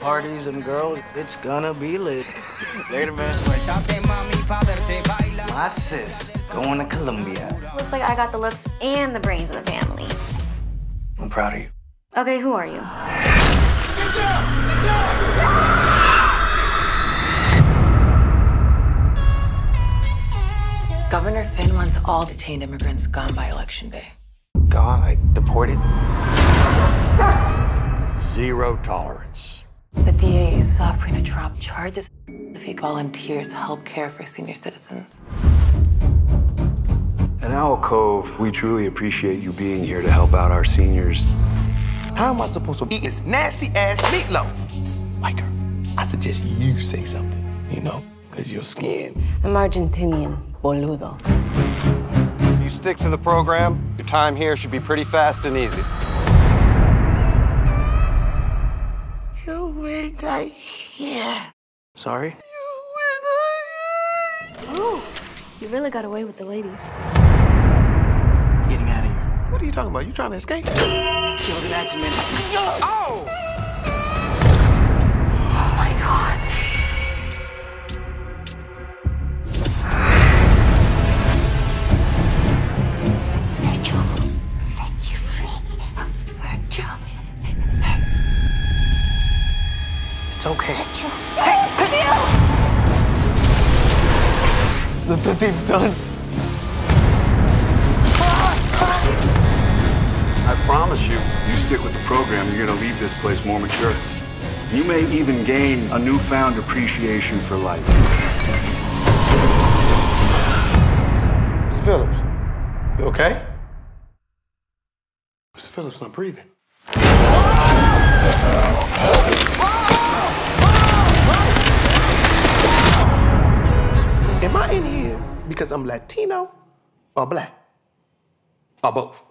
parties and girls. It's gonna be lit. Later, man. My sis going to Colombia. Looks like I got the looks and the brains of the family. I'm proud of you. Okay, who are you? Governor Finn wants all detained immigrants gone by election day. God, I deported. Zero tolerance. The DA is offering to drop charges if he volunteers to help care for senior citizens. At Owl Cove, we truly appreciate you being here to help out our seniors. How am I supposed to eat this nasty ass meatloaf? Psst, Micah, I suggest you say something, you know, because your skin. I'm Argentinian, boludo. If you stick to the program, your time here should be pretty fast and easy. You will die here. Sorry? Ooh, you really got away with the ladies. Getting out of here. What are you talking about? You trying to escape? It was an accident. Oh It's okay. Hey, Look what they've done. I promise you, you stick with the program, you're gonna leave this place more mature. You may even gain a newfound appreciation for life. Mr. Phillips, you okay? Mr. Phillips not breathing. Because I'm Latino or black? Or both?